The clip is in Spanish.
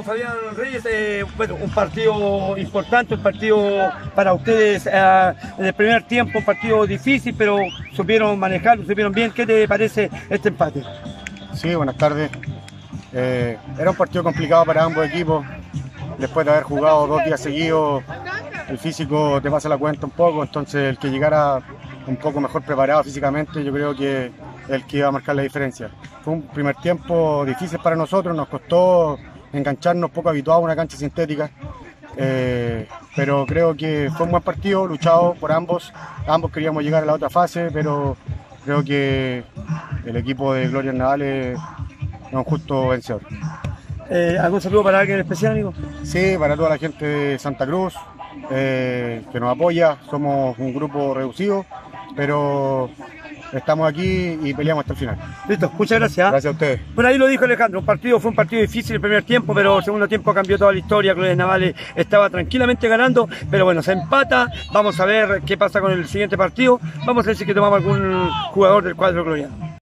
Fabián Reyes, eh, bueno, un partido importante, un partido para ustedes eh, en el primer tiempo, un partido difícil, pero supieron manejarlo, supieron bien. ¿Qué te parece este empate? Sí, buenas tardes. Eh, era un partido complicado para ambos equipos. Después de haber jugado dos días seguidos, el físico te pasa la cuenta un poco, entonces el que llegara un poco mejor preparado físicamente, yo creo que el que iba a marcar la diferencia. Fue un primer tiempo difícil para nosotros, nos costó engancharnos poco habituados a una cancha sintética. Eh, pero creo que fue un buen partido, luchado por ambos. Ambos queríamos llegar a la otra fase, pero creo que el equipo de Gloria Navales es un justo vencedor. Eh, ¿Algún saludo para alguien especial, amigo? Sí, para toda la gente de Santa Cruz eh, que nos apoya. Somos un grupo reducido, pero estamos aquí y peleamos hasta el final. Listo, muchas gracias. Gracias a ustedes. Por ahí lo dijo Alejandro, un partido fue un partido difícil el primer tiempo, pero el segundo tiempo cambió toda la historia. Gloria Navales estaba tranquilamente ganando, pero bueno, se empata. Vamos a ver qué pasa con el siguiente partido. Vamos a ver si que tomamos algún jugador del cuadro Gloria.